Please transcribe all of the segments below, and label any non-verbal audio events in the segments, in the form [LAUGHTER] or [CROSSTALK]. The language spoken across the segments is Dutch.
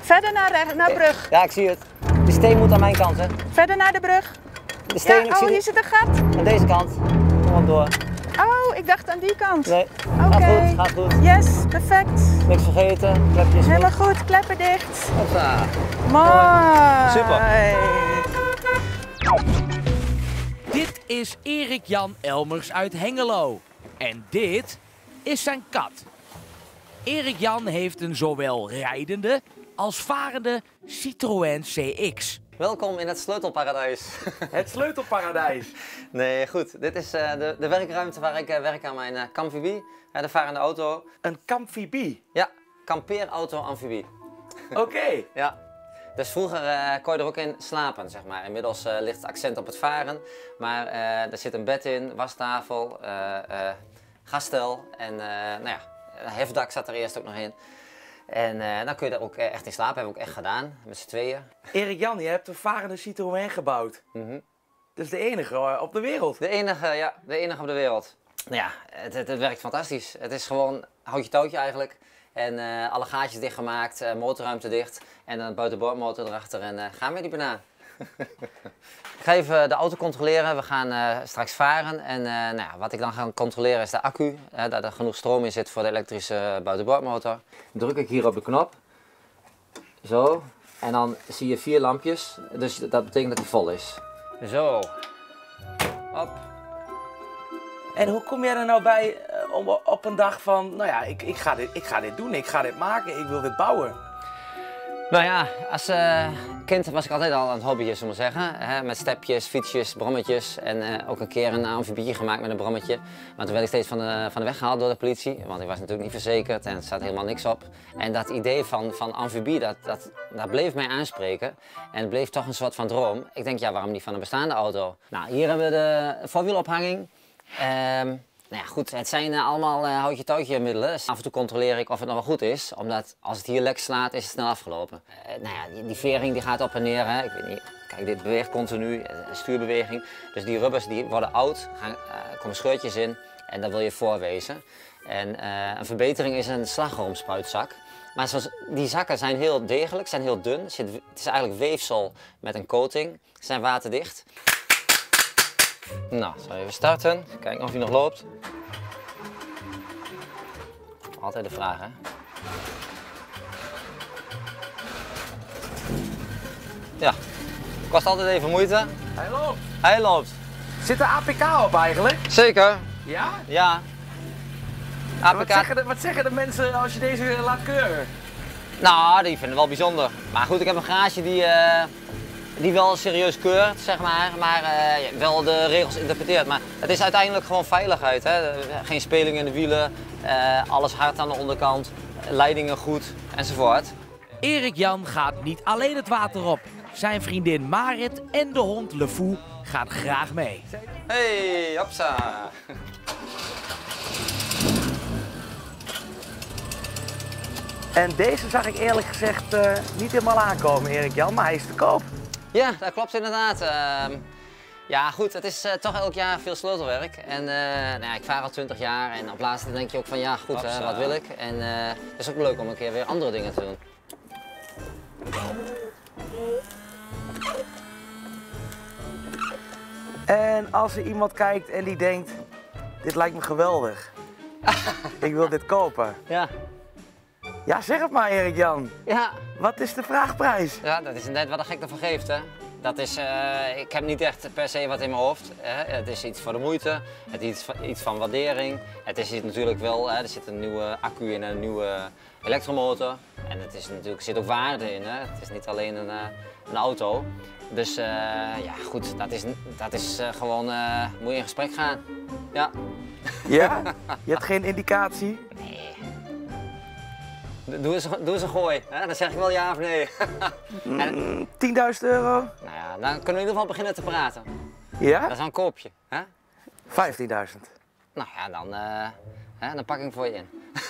Verder naar, de, naar brug. Ja, ik zie het. De steen moet aan mijn kant, hè. Verder naar de brug. De steen, Ja, ik oh, zie hier het zit een gat. aan deze kant. Kom op door. Oh, ik dacht aan die kant. Nee, Oké. gaat goed, gaat goed. Yes, perfect. Niks vergeten, klepjes Helemaal goed. goed, kleppen dicht. Hopsa. Mooi. Super. Dit is Erik Jan Elmers uit Hengelo. En dit is zijn kat. Erik Jan heeft een zowel rijdende als varende Citroën CX. Welkom in het sleutelparadijs. [LAUGHS] Het sleutelparadijs. nee, goed. Dit is eh, de, de werkruimte waar ik eh, werk aan mijn uh, Camphibie, de varende auto. Een Camphibie. Ja, kampeerauto amfibie. [LAUGHS] Oké. Ja. Dus vroeger eh, kon je er ook in slapen, zeg maar. Inmiddels eh, ligt het accent op het varen. Maar eh, er zit een bed in, wastafel, eh, eh, gasstel en eh, nou ja, een hefdak zat er eerst ook nog in. En eh, dan kun je er ook eh, echt in slapen, hebben we ook echt gedaan, met z'n tweeën. Erik Jan, je hebt een varende Citroën gebouwd. Mhm. Dat is de enige eh, op de wereld. De enige, ja, de enige op de wereld. Nou ja, het, het, het werkt fantastisch. Het is gewoon houtje touwtje eigenlijk. En alle gaatjes dichtgemaakt, uh, motorruimte dicht en dan buitenboordmotor erachter en gaan we die banaan. [LAUGHS] ik ga even de auto controleren, we gaan uh, straks varen en nou ja, wat ik dan ga controleren is de accu, dat er genoeg stroom in zit voor de elektrische buitenboordmotor. Dan druk ik hier op de knop, zo, en dan zie je vier lampjes, dus dat betekent dat hij vol is. Zo, hop. En hoe kom jij er nou bij om op een dag van, nou ja, ik, ik, ga dit, ik ga dit doen, ik ga dit maken, ik wil dit bouwen? Nou ja, als uh, kind was ik altijd al aan het hobbyen, zullen zeggen. Met stepjes, fietsjes, brommetjes en uh, ook een keer een amfibie gemaakt met een brommetje. Maar toen werd ik steeds van de, van de weg gehaald door de politie, want ik was natuurlijk niet verzekerd en er staat helemaal niks op. En dat idee van, van amfibie, dat, dat, bleef mij aanspreken en het bleef toch een soort van droom. Ik denk, ja, waarom niet van een bestaande auto? Nou, hier hebben we de voorwielophanging. Um, nou ja, goed, het zijn uh, allemaal uh, houtje-touwtje middelen. Af en toe controleer ik of het nog wel goed is. Omdat als het hier lek slaat, is het snel afgelopen. Uh, nou ja, die, die, vering die gaat op en neer. Hè. Ik weet niet, kijk, dit beweegt continu, stuurbeweging. Dus die rubbers die worden oud, gaan, komen scheurtjes in. En dat wil je voorwezen. En een verbetering is een slagroomspuitzak. Maar zoals, die zakken zijn heel degelijk, zijn heel dun. Het is eigenlijk weefsel met een coating. Zijn waterdicht. Nou, zal even starten. Kijken of hij nog loopt. Altijd de vraag, hè? Ja, kost altijd even moeite. Hij loopt. Hij loopt. Zit er APK op eigenlijk? Zeker. Ja? Ja. APK. Wat zeggen, de, wat zeggen de mensen als je deze laat keuren? Nou, die vinden het wel bijzonder. Maar goed, ik heb een garage die... Uh, die wel serieus keurt, zeg maar, maar uh, wel de regels interpreteert. Maar het is uiteindelijk gewoon veiligheid. Hè? Geen speling in de wielen, uh, alles hard aan de onderkant, leidingen goed enzovoort. Erik Jan gaat niet alleen het water op. Zijn vriendin Marit en de hond Lefou gaan graag mee. Hey, hopsa. En deze zag ik eerlijk gezegd uh, niet helemaal aankomen, Erik Jan, maar hij is te koop. Ja, dat klopt inderdaad. Uh, ja, goed, het is uh, toch elk jaar veel sleutelwerk. En uh, nou ja, ik vaar al 20 jaar en op laatste denk je ook van ja, goed, uh, wat wil ik? En het is ook leuk om een keer weer andere dingen te doen. En als er iemand kijkt en die denkt, dit lijkt me geweldig. [LAUGHS] ik wil dit kopen. Ja. Ja, zeg het maar Erik Jan. Ja. Wat is de vraagprijs? Ja, dat is net wat de gek ervan geeft. Hè. Dat is, uh, ik heb niet echt per se wat in mijn hoofd. Hè. Het is iets voor de moeite, het is iets van, iets van waardering. Het is iets natuurlijk wel, hè. er zit een nieuwe accu in, een nieuwe elektromotor. En het is natuurlijk, er zit ook waarde in. Hè. Het is niet alleen een, uh, een auto. Dus uh, ja, goed, dat is, dat is gewoon, moet je in gesprek gaan. Ja. Ja? [LAUGHS] Je hebt geen indicatie? Nee. Doe eens, doe eens een gooi, hè? dan zeg ik wel ja of nee. mm, 10.000 euro? Nou ja, dan kunnen we in ieder geval beginnen te praten. Ja? Dat is wel een koopje. Hè? 15.000. Nou ja, dan, uh, hè, dan pak ik hem voor je in. [LAUGHS]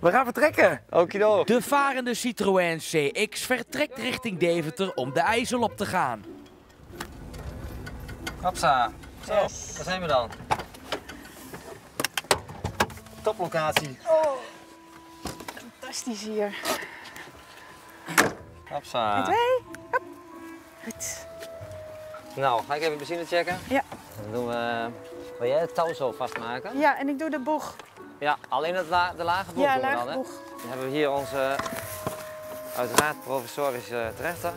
We gaan vertrekken. Okido. De varende Citroën CX vertrekt richting Deventer om de IJssel op te gaan. Hopsa. Zo, daar zijn we dan. Toplocatie. Fantastisch hier. Hopsa. Twee. Hop. Goed. Nou, ga ik even benzine checken? Ja. Dan doen we... Wil jij het touw zo vastmaken? Ja, en ik doe de boeg. Ja, alleen het la- de lage boeg Ja, doen we dan, hè? boeg. Dan hebben we hier onze uiteraard provisorische trechter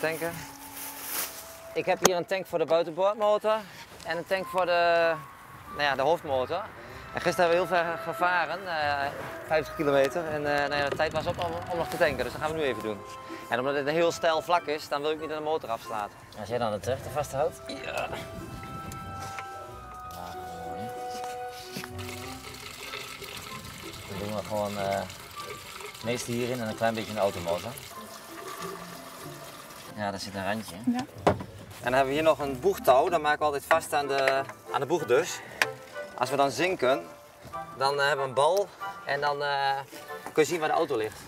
tanken. Ik heb hier een tank voor de buitenboordmotor en een tank voor de, nou ja, de hoofdmotor. En gisteren hebben we heel ver gevaren, eh 50 kilometer. En eh, nou ja, de tijd was op om, om nog te tanken, dus dat gaan we nu even doen. En omdat het een heel stijl vlak is, dan wil ik niet dat de motor afslaat. Als jij dan de trechter vasthoudt. Ja. Dan doen we gewoon eh, het meeste hierin en een klein beetje in de automotor. Ja, daar zit een randje. Ja. En dan hebben we hier nog een boegtouw, dat maken we altijd vast aan de, aan de boeg dus. Als we dan zinken, dan eh, hebben we een bal en dan eh, kun je zien waar de auto ligt.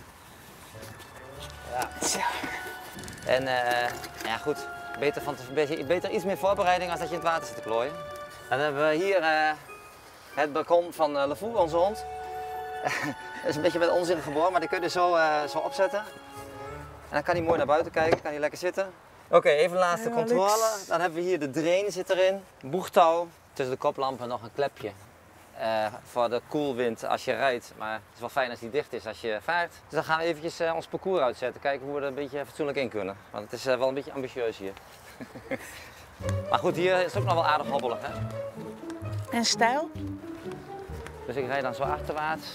Ja. Zo. En eh, ja goed, beter, van te, beter, iets meer voorbereiding als dat je in het water zit te plooien. Dan hebben we hier het balkon van uh, Lefou, onze hond. [LAUGHS] dat is een beetje met onzin geboren, maar die kun je zo, eh, zo opzetten. En dan kan hij mooi naar buiten kijken, kan hij lekker zitten. Oké, even een laatste controle. Dan hebben we hier de drain zit erin, boegtouw. Tussen de koplampen nog een klepje. eh, voor de koelwind als je rijdt. Maar het is wel fijn als die dicht is als je vaart. Dus dan gaan we eventjes eh, ons parcours uitzetten. Kijken hoe we er een beetje fatsoenlijk in kunnen. Want het is eh, wel een beetje ambitieus hier. [LAUGHS] maar goed, hier is het ook nog wel aardig hobbelig. Hè? En stijl. Dus ik rijd dan zo achterwaarts.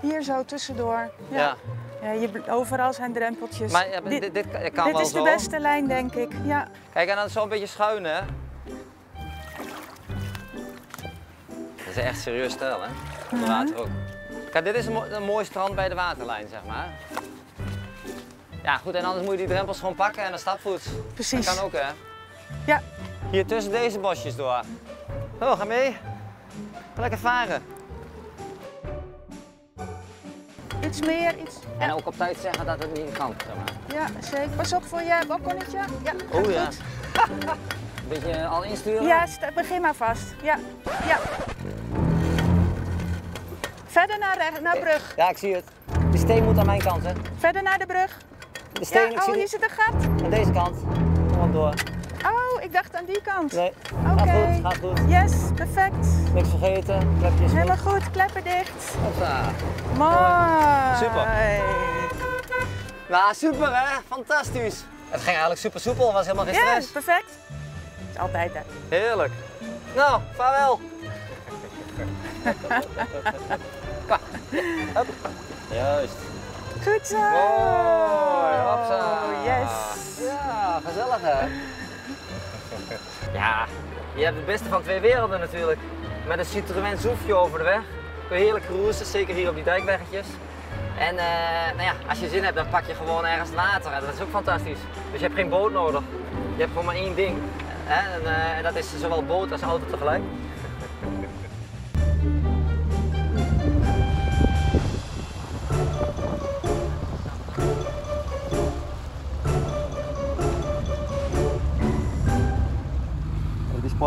Hier zo tussendoor. Ja. Ja. Ja, je, overal zijn drempeltjes. Maar ja, dit dit, dit, kan- kan dit wel is de beste lijn, denk ik. Ja. Kijk, en dan zo een beetje schuin, hè? Is echt serieus stijl, hè? Onder water ook. Kijk, dit is een, mo- een mooi strand bij de waterlijn, zeg maar. Ja, goed, en anders moet je die drempels gewoon pakken en dan stapvoets. Dat Precies. kan ook, hè? Ja. Hier tussen deze bosjes door. Oh, ga mee. Ga lekker varen. Iets meer, iets. En ook op tijd zeggen dat het niet kan, zeg maar. Ja, zeker. Pas op voor je balkonnetje. Ja, Oh ja. Een beetje al insturen. Ja, begin maar vast. Ja, ja. Verder naar, recht, naar brug. Ja, ik zie het. Die steen moet aan mijn kant, hè? Verder naar de brug. De steen, Ja, oh, zie hier die zit een gat. aan deze kant. Kom op door. Oh, ik dacht aan die kant. Nee, Oké. gaat goed, gaat goed. Yes, perfect. Niks vergeten, klepjes goed. Helemaal goed, kleppen dicht. Hopsa. Mooi. Super. Nou, super hè? Fantastisch. Het ging eigenlijk super soepel, was helemaal geen Ja, stress. perfect. Is altijd hè. Heerlijk. Nou, vaarwel. [LAUGHS] Hup. Juist. Goed zo. Mooi, hopsa. Yes. Ja, gezellig hè? Ja, je hebt het beste van twee werelden natuurlijk. Met een Citroën Zoefje over de weg. Kun je heerlijk cruisen, zeker hier op die dijkweggetjes. En eh, nou ja, als je zin hebt, dan pak je gewoon ergens water. En dat is ook fantastisch. Dus je hebt geen boot nodig. Je hebt gewoon maar één ding. En, eh, en dat is zowel boot als auto tegelijk.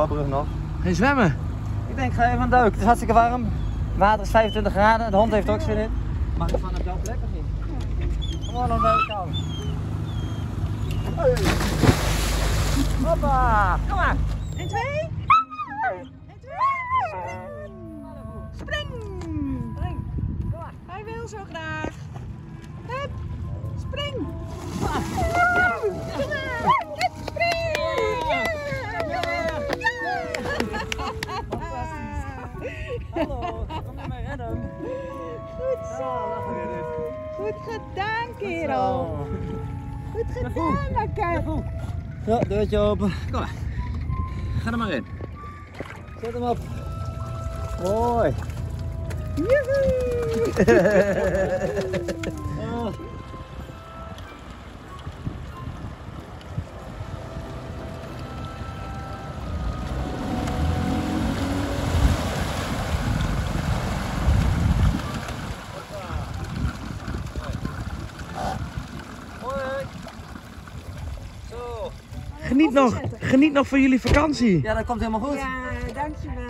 Spoorbrug nog. Geen zwemmen. Ik denk, ga even aan duik. Het is hartstikke warm. Water is 25 graden. De hond heeft er ook zin in. Mag ik vanaf jouw plek of niet? Aan de kant. Hey. Hoppa! Kom maar! En twee. En twee. Spring. Spring. Hij wil zo graag. Hup. Spring. Kom maar. Hup, Spring. Hallo, kom maar mee redden. Goed zo. Goed gedaan, kerel. Goed gedaan, Makker. Ja, deurtje open. Kom maar. Ga er maar in. Zet hem op. Mooi. Joehoe. [LAUGHS] Oh. Hoi. Zo. Geniet nog, geniet nog van jullie vakantie. Ja, dat komt helemaal goed. Ja, dankjewel.